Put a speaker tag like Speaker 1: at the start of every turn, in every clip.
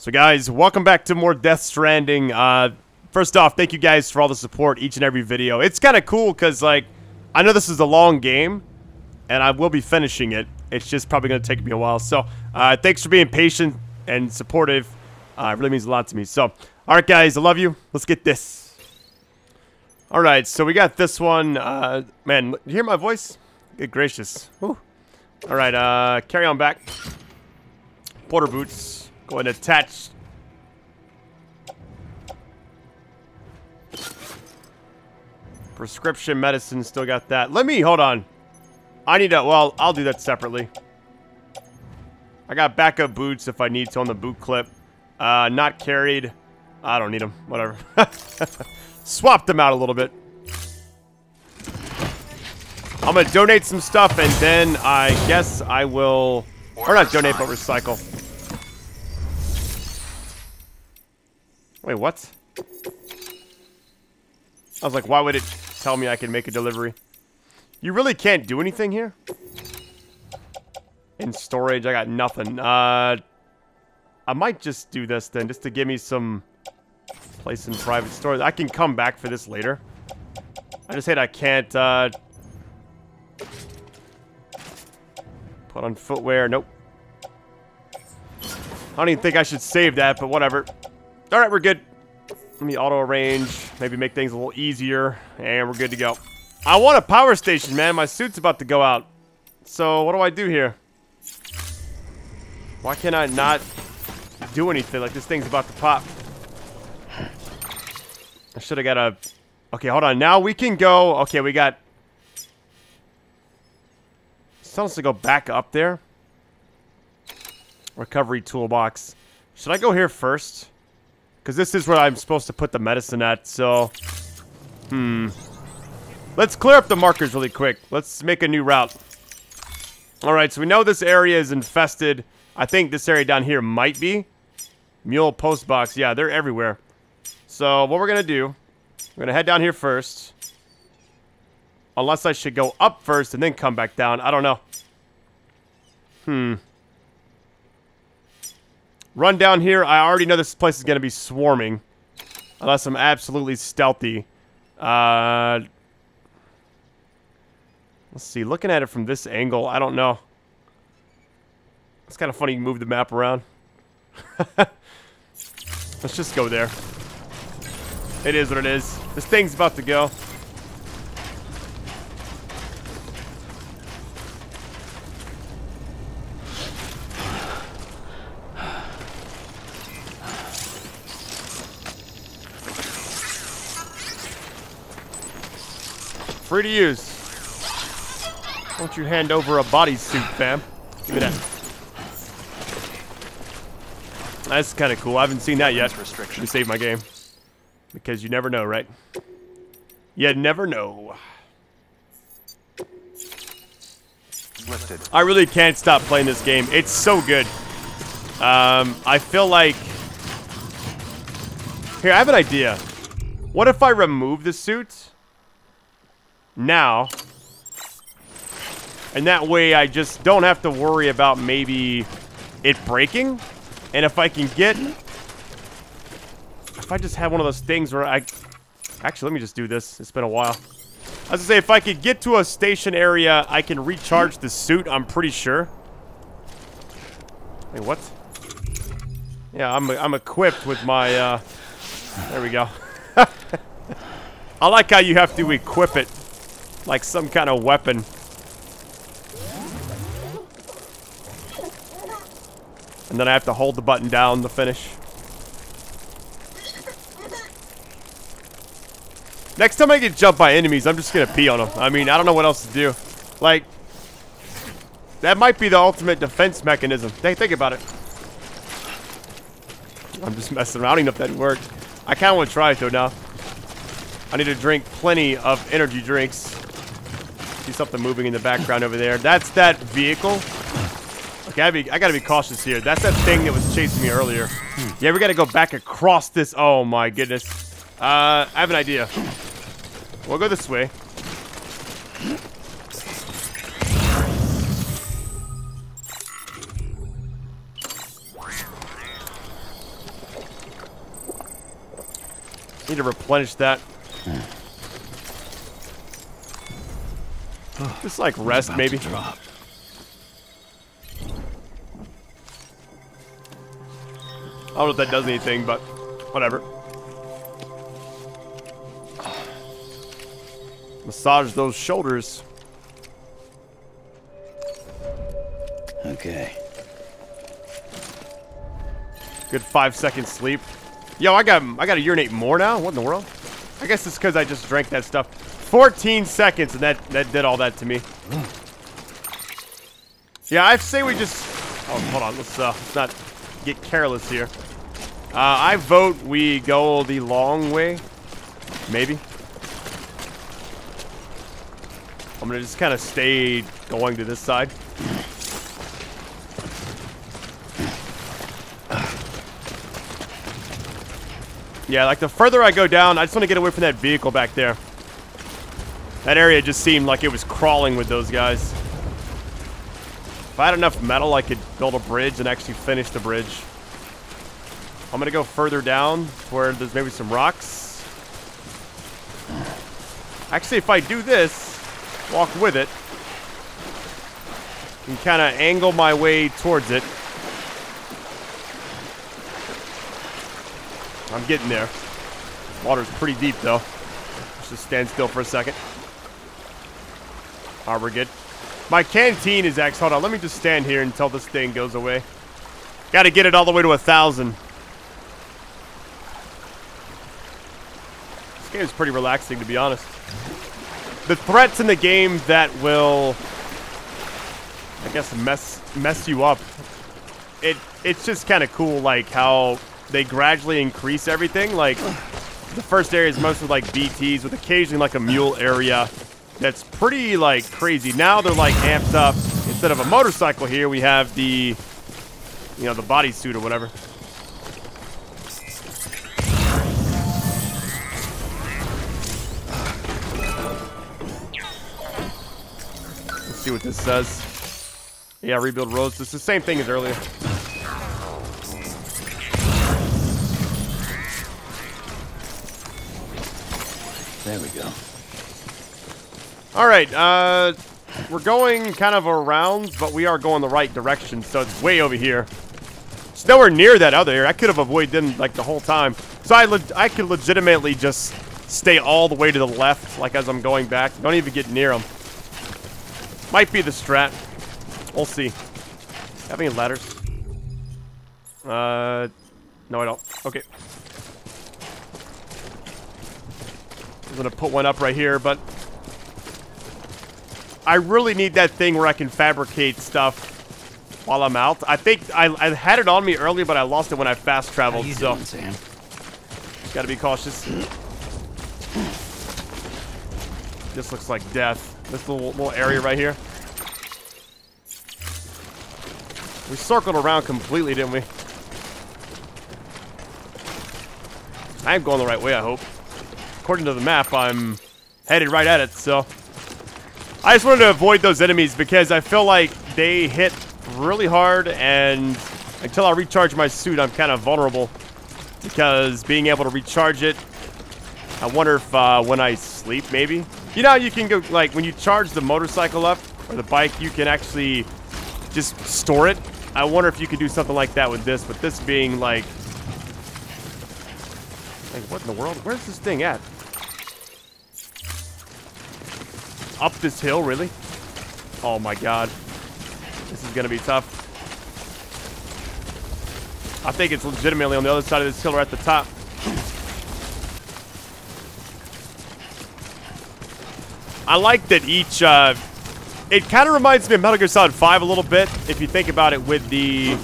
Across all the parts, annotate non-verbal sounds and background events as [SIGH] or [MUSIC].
Speaker 1: So guys, welcome back to more Death Stranding. Uh, first off, thank you guys for all the support each and every video. It's kind of cool because, like, I know this is a long game, and I will be finishing it. It's just probably going to take me a while. So, uh, thanks for being patient and supportive. Uh, it really means a lot to me. So, alright guys, I love you. Let's get this. Alright, so we got this one. Uh, man, you hear my voice? Good gracious. Alright, uh, carry on back. Porter boots. Go and attach. Prescription medicine, still got that. Let me, hold on. I need to, well, I'll do that separately. I got backup boots if I need to on the boot clip. Uh, not carried. I don't need them. Whatever. [LAUGHS] Swap them out a little bit. I'm gonna donate some stuff and then I guess I will, or not donate, but recycle. Wait, what? I was like, why would it tell me I can make a delivery? You really can't do anything here? In storage, I got nothing. Uh, I might just do this then, just to give me some place in private storage. I can come back for this later. I just hate I can't, uh... Put on footwear. Nope. I don't even think I should save that, but whatever. Alright, we're good. Let me auto-arrange. Maybe make things a little easier. And we're good to go. I want a power station, man. My suit's about to go out. So, what do I do here? Why can't I not do anything? Like, this thing's about to pop. I should have got a... Okay, hold on. Now we can go... Okay, we got... It's us to go back up there. Recovery toolbox. Should I go here first? Because this is where I'm supposed to put the medicine at, so... Hmm. Let's clear up the markers really quick. Let's make a new route. Alright, so we know this area is infested. I think this area down here might be. Mule post box. Yeah, they're everywhere. So, what we're going to do... We're going to head down here first. Unless I should go up first and then come back down. I don't know. Hmm. Run down here. I already know this place is going to be swarming. Unless I'm absolutely stealthy. Uh, let's see. Looking at it from this angle, I don't know. It's kind of funny you move the map around. [LAUGHS] let's just go there. It is what it is. This thing's about to go. To use. Won't you hand over a bodysuit, fam? Give me that. That's kind of cool. I haven't seen that yet. Restriction. save my game. Because you never know, right? You never know. Lifted. I really can't stop playing this game. It's so good. Um, I feel like... Here, I have an idea. What if I remove the suit? Now. And that way I just don't have to worry about maybe it breaking. And if I can get... If I just have one of those things where I... Actually, let me just do this. It's been a while. I was gonna say, if I could get to a station area, I can recharge the suit, I'm pretty sure. Wait, what? Yeah, I'm, I'm equipped with my, uh... There we go. [LAUGHS] I like how you have to equip it like some kind of weapon. And then I have to hold the button down to finish. Next time I get jumped by enemies, I'm just gonna pee on them. I mean, I don't know what else to do. Like, that might be the ultimate defense mechanism. Think, think about it. I'm just messing around. I don't even know if that worked. I kind of want to try it though now. I need to drink plenty of energy drinks see something moving in the background over there. That's that vehicle. Okay, I, be, I gotta be cautious here. That's that thing that was chasing me earlier. Hmm. Yeah, we gotta go back across this. Oh my goodness. Uh, I have an idea. We'll go this way. Need to replenish that. Hmm. Just like rest, maybe.
Speaker 2: Drop.
Speaker 1: I don't know if that does anything, but whatever. Massage those shoulders.
Speaker 2: Okay.
Speaker 1: Good five seconds sleep. Yo, I got I got to urinate more now. What in the world? I guess it's because I just drank that stuff. 14 seconds, and that that did all that to me. Yeah, I say we just. Oh, hold on. Let's uh, let's not get careless here. Uh, I vote we go the long way. Maybe. I'm gonna just kind of stay going to this side. Yeah, like the further I go down, I just want to get away from that vehicle back there. That area just seemed like it was crawling with those guys. If I had enough metal, I could build a bridge and actually finish the bridge. I'm going to go further down where there's maybe some rocks. Actually, if I do this, walk with it, and kind of angle my way towards it, I'm getting there. Water's pretty deep, though. Let's just stand still for a second. Alright, we're good. My canteen is X. Hold on, let me just stand here until this thing goes away. Gotta get it all the way to a thousand. This game is pretty relaxing, to be honest. The threats in the game that will... I guess mess mess you up. It It's just kind of cool, like, how they gradually increase everything. Like, the first area is mostly like BTs with occasionally like a mule area that's pretty like crazy. Now they're like amped up. Instead of a motorcycle here, we have the, you know, the bodysuit or whatever. Let's see what this says. Yeah, rebuild roads. It's the same thing as earlier.
Speaker 2: There we go.
Speaker 1: All right, uh, we're going kind of around, but we are going the right direction, so it's way over here. It's nowhere near that other area. I could have avoided them like the whole time. So I, I could legitimately just stay all the way to the left, like as I'm going back. Don't even get near them. Might be the strat. We'll see. Have any ladders? Uh, no, I don't. Okay. I'm gonna put one up right here, but I really need that thing where I can fabricate stuff while I'm out. I think I, I had it on me earlier, but I lost it when I fast traveled. So
Speaker 2: doing, Sam?
Speaker 1: gotta be cautious. This looks like death. This little little area right here. We circled around completely, didn't we? I'm going the right way, I hope. According to the map, I'm headed right at it, so... I just wanted to avoid those enemies because I feel like they hit really hard and until I recharge my suit, I'm kind of vulnerable because being able to recharge it, I wonder if uh, when I sleep, maybe. You know, you can go, like, when you charge the motorcycle up or the bike, you can actually just store it. I wonder if you could do something like that with this, but this being like... Like, what in the world? Where's this thing at? Up this hill, really? Oh my god. This is gonna be tough. I think it's legitimately on the other side of this hill or at the top. I like that each, uh, it kind of reminds me of Metal Gear Solid 5 a little bit, if you think about it with the,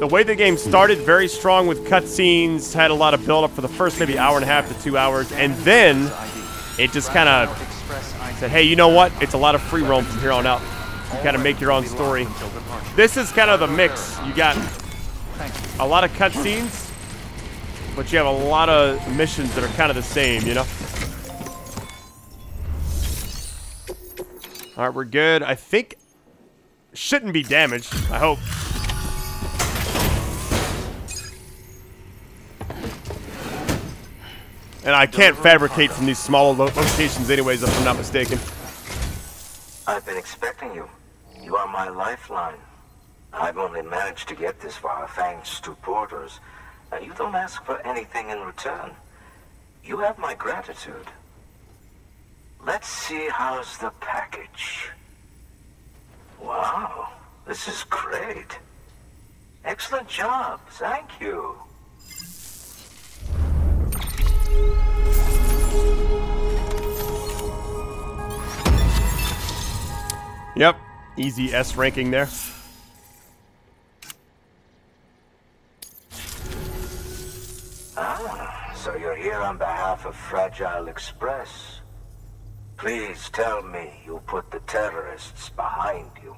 Speaker 1: the way the game started, very strong with cutscenes, had a lot of build-up for the first maybe hour and a half to two hours, and then it just kind of said, hey, you know what? It's a lot of free roam from here on out. You kind of make your own story. This is kind of the mix. You got a lot of cutscenes, but you have a lot of missions that are kind of the same, you know? All right, we're good. I think shouldn't be damaged. I hope. And I can't fabricate from these smaller lo locations anyways, if I'm not mistaken.
Speaker 3: I've been expecting you. You are my lifeline. I've only managed to get this far thanks to porters, and you don't ask for anything in return. You have my gratitude. Let's see how's the package. Wow, this is great. Excellent job, thank you.
Speaker 1: Yep, easy S ranking there.
Speaker 3: Ah, so you're here on behalf of Fragile Express. Please tell me you put the terrorists behind you.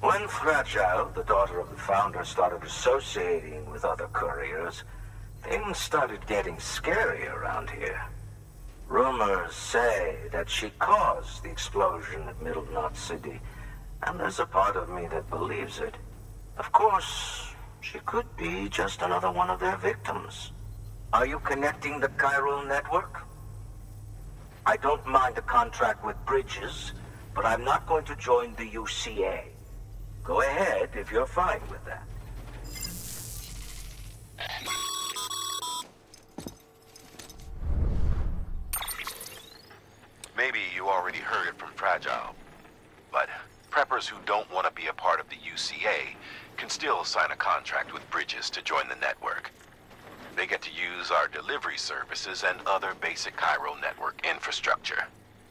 Speaker 3: When Fragile, the daughter of the founder, started associating with other couriers, things started getting scary around here. Rumors say that she caused the explosion at Middle Knot City, and there's a part of me that believes it. Of course, she could be just another one of their victims. Are you connecting the chiral network? I don't mind a contract with Bridges, but I'm not going to join the UCA. Go ahead if you're fine with that.
Speaker 4: Maybe you already heard it from Fragile, but preppers who don't want to be a part of the UCA can still sign a contract with Bridges to join the network. They get to use our delivery services and other basic chiral network infrastructure,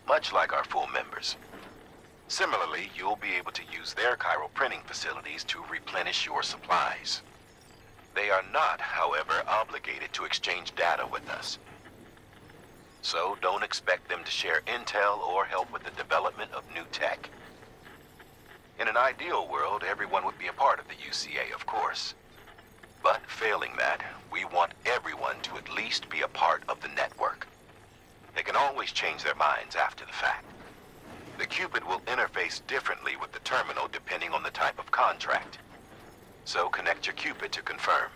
Speaker 4: much like our full members. Similarly, you'll be able to use their chiral printing facilities to replenish your supplies. They are not, however, obligated to exchange data with us. So don't expect them to share intel or help with the development of new tech. In an ideal world, everyone would be a part of the UCA, of course. But failing that, we want everyone to at least be a part of the network. They can always change their minds after the fact. The Q-pid will interface differently with the terminal depending on the type of contract. So connect your Q-pid to confirm.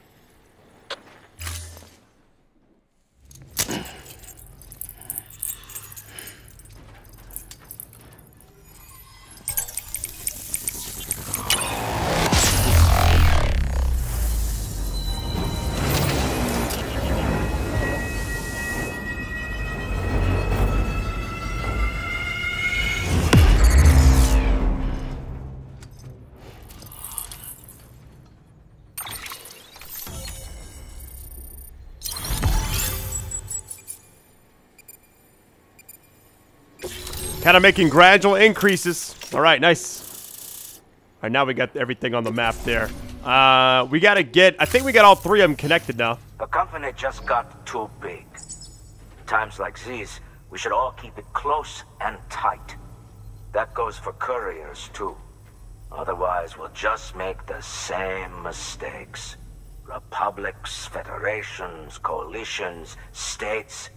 Speaker 1: Kind of making gradual increases. All right, nice. All right, now we got everything on the map there. Uh, we got to get, I think we got all three of them connected now.
Speaker 3: The company just got too big. Times like these, we should all keep it close and tight. That goes for couriers, too. Otherwise, we'll just make the same mistakes. Republics, federations, coalitions, states,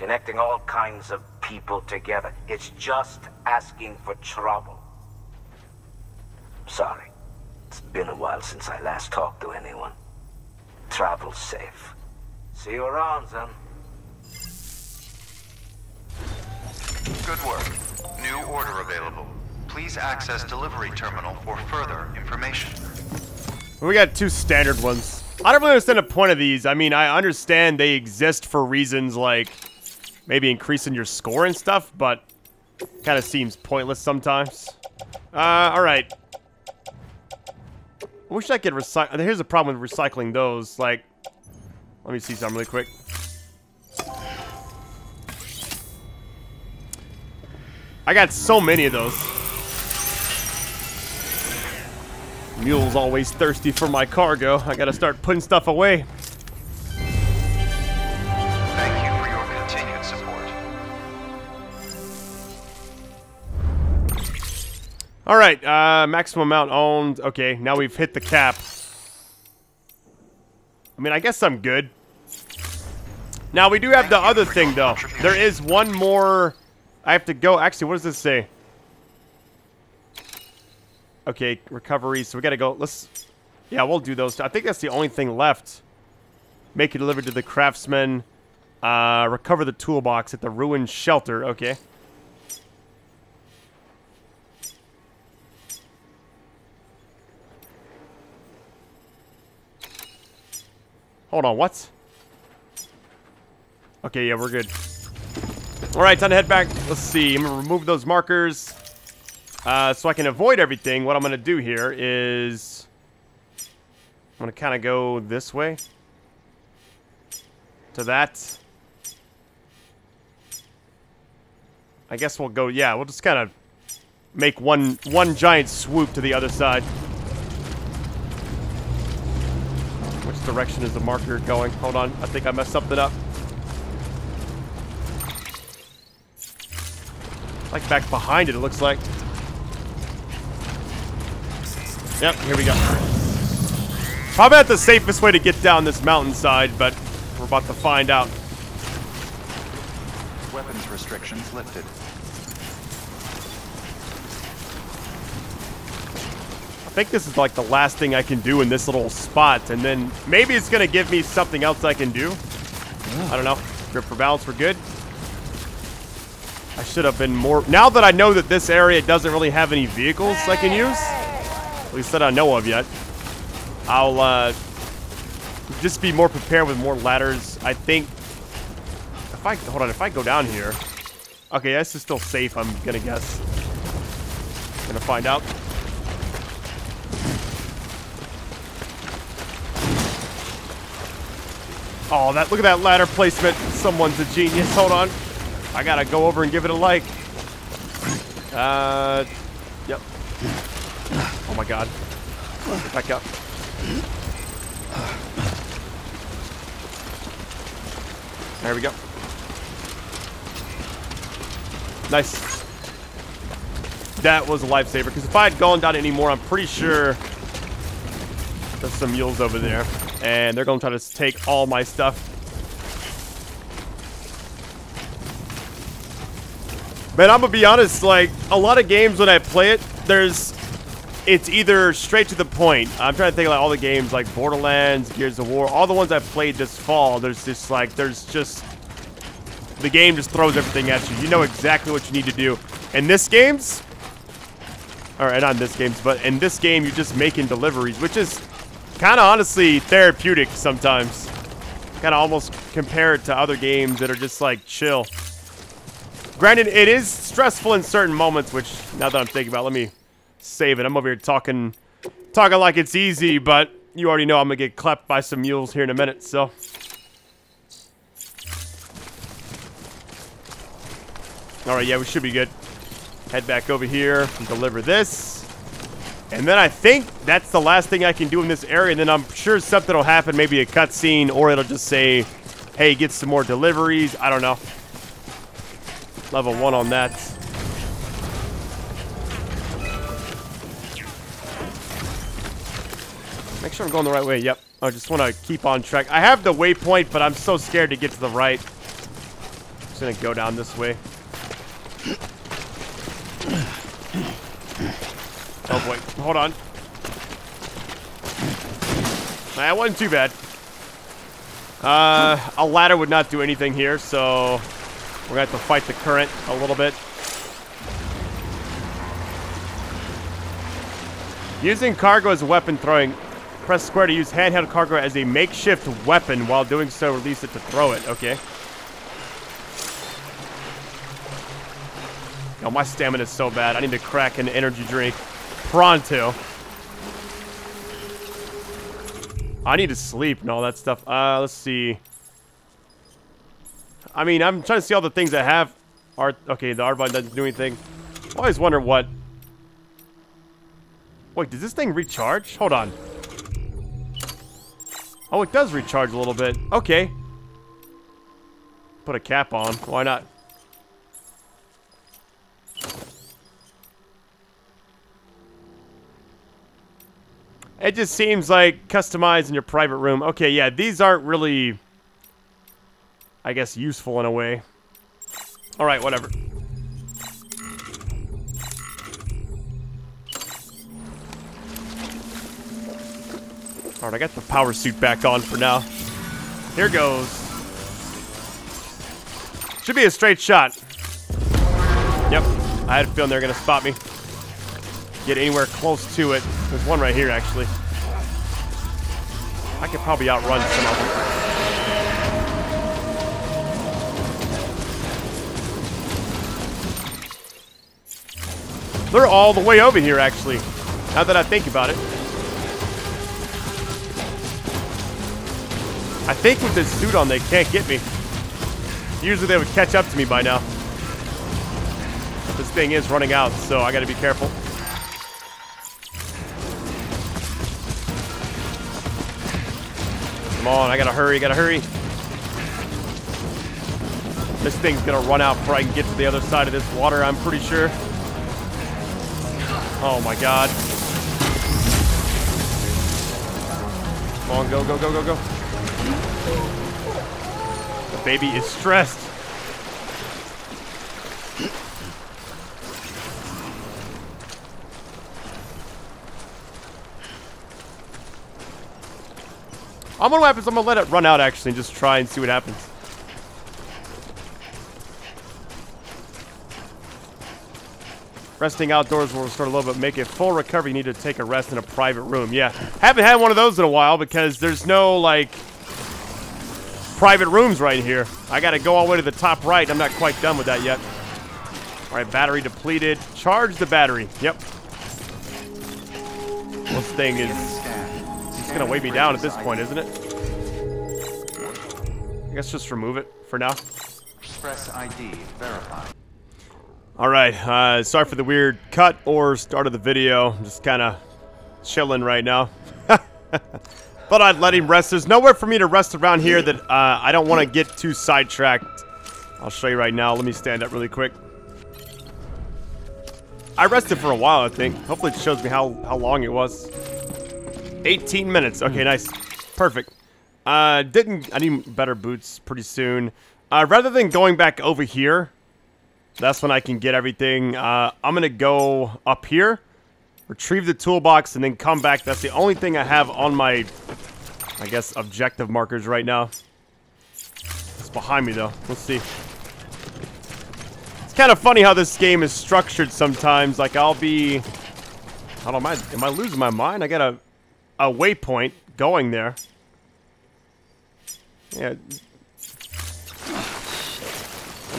Speaker 3: connecting all kinds of people together. It's just asking for trouble. Sorry. It's been a while since I last talked to anyone. Travel safe. See you around, then.
Speaker 5: Good work. New order available. Please access delivery terminal for further information.
Speaker 1: We got two standard ones. I don't really understand the point of these. I mean, I understand they exist for reasons like maybe increasing your score and stuff, but kind of seems pointless sometimes. Uh, alright. I wish I could recycle. Here's a problem with recycling those. Like, let me see something really quick. I got so many of those. Mule's always thirsty for my cargo. I gotta start putting stuff away. All right, uh, maximum amount owned. Okay, now we've hit the cap. I mean, I guess I'm good. Now, we do have the other thing, though. There is one more... I have to go... Actually, what does this say? Okay, recovery. So we gotta go... Let's... Yeah, we'll do those. I think that's the only thing left. Make it delivered to the craftsman. Uh, recover the toolbox at the ruined shelter. Okay. Hold on, what? Okay, yeah, we're good. Alright, time to head back. Let's see. I'm going to remove those markers. Uh, so I can avoid everything. What I'm going to do here is... I'm going to kind of go this way. To that. I guess we'll go... Yeah, we'll just kind of make one one giant swoop to the other side. Which direction is the marker going? Hold on. I think I messed something up. Like back behind it, it looks like. Yep, here we go. Probably not the safest way to get down this mountainside, but we're about to find out.
Speaker 5: Weapons restrictions lifted.
Speaker 1: I think this is like the last thing I can do in this little spot, and then maybe it's going to give me something else I can do. I don't know. Grip for balance, we're good. I should have been more... Now that I know that this area doesn't really have any vehicles I can use, at least that I know of yet, I'll uh, just be more prepared with more ladders. I think... If I... Hold on, if I go down here... Okay, this is still safe, I'm going to guess. Gonna find out. Oh, that look at that ladder placement. Someone's a genius. Hold on. I gotta go over and give it a like. Uh, yep. Oh my god. Get back up. There we go. Nice. That was a lifesaver, because if I had gone down anymore, I'm pretty sure there's some mules over there. And they're going to try to take all my stuff. Man, I'm going to be honest, like, a lot of games when I play it, there's... It's either straight to the point. I'm trying to think of like all the games like Borderlands, Gears of War, all the ones I've played this fall. There's just like, there's just... The game just throws everything at you. You know exactly what you need to do. In this games... Or not in this games, but in this game, you're just making deliveries, which is kind of honestly therapeutic sometimes. Kind of almost compare it to other games that are just like chill. Granted, it is stressful in certain moments, which now that I'm thinking about, let me save it. I'm over here talking, talking like it's easy, but you already know I'm gonna get clapped by some mules here in a minute, so. All right, yeah, we should be good. Head back over here and deliver this. And then I think that's the last thing I can do in this area. And then I'm sure something will happen, maybe a cutscene, or it'll just say, hey, get some more deliveries. I don't know. Level one on that. Make sure I'm going the right way. Yep. I just want to keep on track. I have the waypoint, but I'm so scared to get to the right. Just going to go down this way. Oh boy, hold on. That wasn't too bad. Uh, a ladder would not do anything here, so we're gonna have to fight the current a little bit. Using cargo as a weapon throwing. Press square to use handheld cargo as a makeshift weapon. While doing so, release it to throw it. Okay. Yo, my stamina is so bad. I need to crack an energy drink. Pronto. I need to sleep and all that stuff. Uh, let's see. I mean, I'm trying to see all the things I have. Art. Okay, the Arbine doesn't do anything. I always wonder what... Wait, does this thing recharge? Hold on. Oh, it does recharge a little bit. Okay. Put a cap on. Why not? It just seems like customized in your private room. Okay, yeah, these aren't really, I guess, useful in a way. All right, whatever. All right, I got the power suit back on for now. Here goes. Should be a straight shot. Yep. I had a feeling they're going to spot me. Get anywhere close to it. There's one right here, actually. I could probably outrun some of them. They're all the way over here, actually. Now that I think about it. I think with this suit on, they can't get me. Usually they would catch up to me by now. This thing is running out, so I gotta be careful. On, I gotta hurry, gotta hurry. This thing's gonna run out before I can get to the other side of this water, I'm pretty sure. Oh my god. Come on, go, go, go, go, go. The baby is stressed. I'm gonna happens. I'm gonna let it run out actually and just try and see what happens. Resting outdoors will restore a little bit, make a full recovery. You need to take a rest in a private room. Yeah, haven't had one of those in a while because there's no like private rooms right here. I gotta go all the way to the top right. I'm not quite done with that yet. All right, battery depleted. Charge the battery. Yep. This thing is it's gonna weigh me down at this point, isn't it? I guess just remove it for now.
Speaker 5: Express ID verified.
Speaker 1: All right, uh, sorry for the weird cut or start of the video. I'm just kind of chilling right now. [LAUGHS] but I'd let him rest. There's nowhere for me to rest around here that uh, I don't want to get too sidetracked. I'll show you right now. Let me stand up really quick. I rested for a while, I think. Hopefully it shows me how, how long it was. 18 minutes. Okay, nice. Perfect. Uh, didn't... I need better boots pretty soon. Uh, rather than going back over here... That's when I can get everything. Uh, I'm going to go up here, retrieve the toolbox, and then come back. That's the only thing I have on my, I guess, objective markers right now. It's behind me, though. Let's see. It's kind of funny how this game is structured sometimes. Like, I'll be... I don't mind. Am I losing my mind? I got a, a waypoint going there. Yeah. In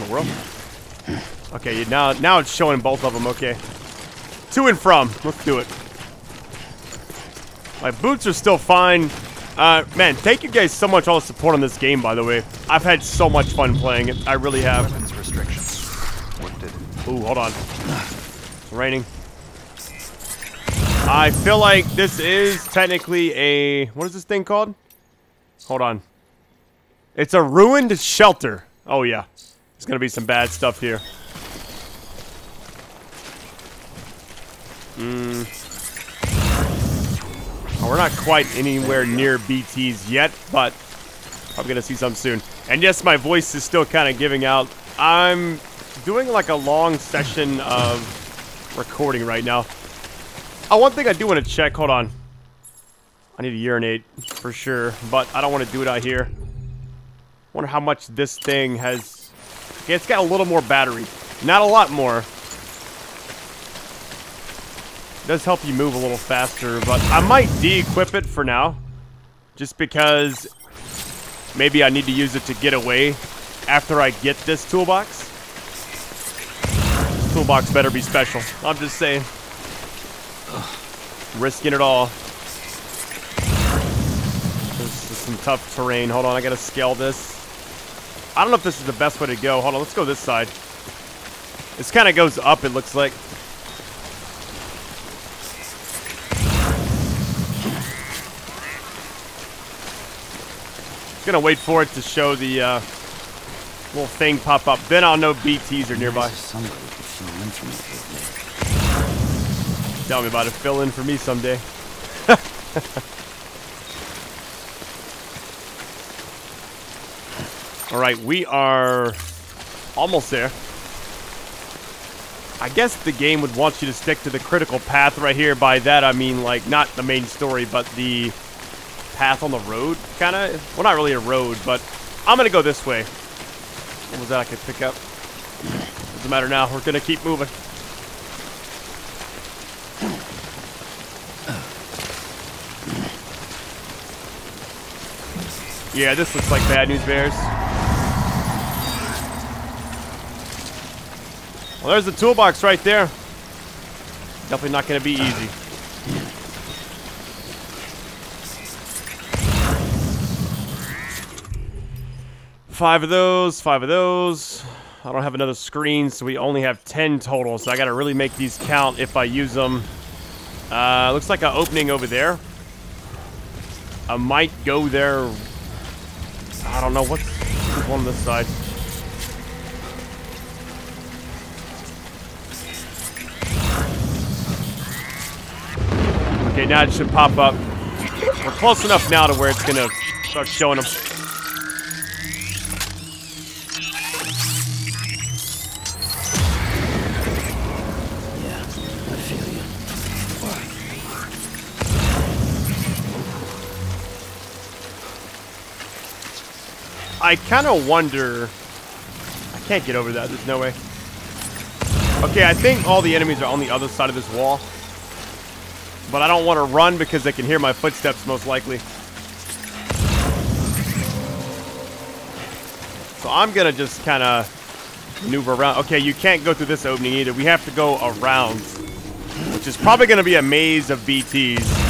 Speaker 1: the world? Okay, now now it's showing both of them. Okay, to and from. Let's do it. My boots are still fine. Uh, man, thank you guys so much all the support on this game. By the way, I've had so much fun playing it. I really have.
Speaker 5: Weapons restrictions. Lifted.
Speaker 1: Ooh, hold on. It's raining. I feel like this is technically a what is this thing called? Hold on. It's a ruined shelter. Oh yeah. There's gonna be some bad stuff here. Mm. Oh, we're not quite anywhere near BTs yet, but I'm gonna see some soon. And yes, my voice is still kind of giving out. I'm doing like a long session of recording right now. Oh, one thing I do want to check. Hold on. I need to urinate for sure, but I don't want to do it out here. Wonder how much this thing has. Okay, it's got a little more battery. Not a lot more. It does help you move a little faster, but I might de-equip it for now. Just because maybe I need to use it to get away after I get this toolbox. This toolbox better be special. I'm just saying. Risking it all. This is some tough terrain. Hold on, I gotta scale this. I don't know if this is the best way to go. Hold on, let's go this side. This kind of goes up, it looks like. Gonna wait for it to show the uh, little thing pop up. Then I'll know BTs are nearby. Tell me about it. Fill in for me someday. [LAUGHS] All right, we are almost there. I guess the game would want you to stick to the critical path right here. By that, I mean, like, not the main story, but the path on the road, kind of. Well, not really a road, but I'm going to go this way. What was that I could pick up? Doesn't matter now. We're gonna keep moving. Yeah, this looks like bad news bears. Well, there's the toolbox right there. Definitely not going to be easy. Five of those, five of those. I don't have another screen, so we only have 10 total, so I got to really make these count if I use them. Uh, looks like an opening over there. I might go there. I don't know. What's on this side? Okay, now it should pop up. We're close enough now to where it's gonna start showing them. I kind of wonder... I can't get over that. There's no way. Okay, I think all the enemies are on the other side of this wall. But I don't want to run because they can hear my footsteps most likely. So I'm going to just kind of maneuver around. Okay, you can't go through this opening either. We have to go around. Which is probably going to be a maze of BTs.